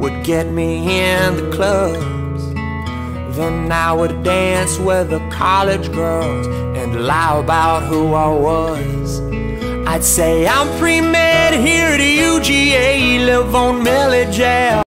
would get me in the clubs. Then I would dance with the college girls and lie about who I was. I'd say I'm pre-med here at UGA, live on Milledge.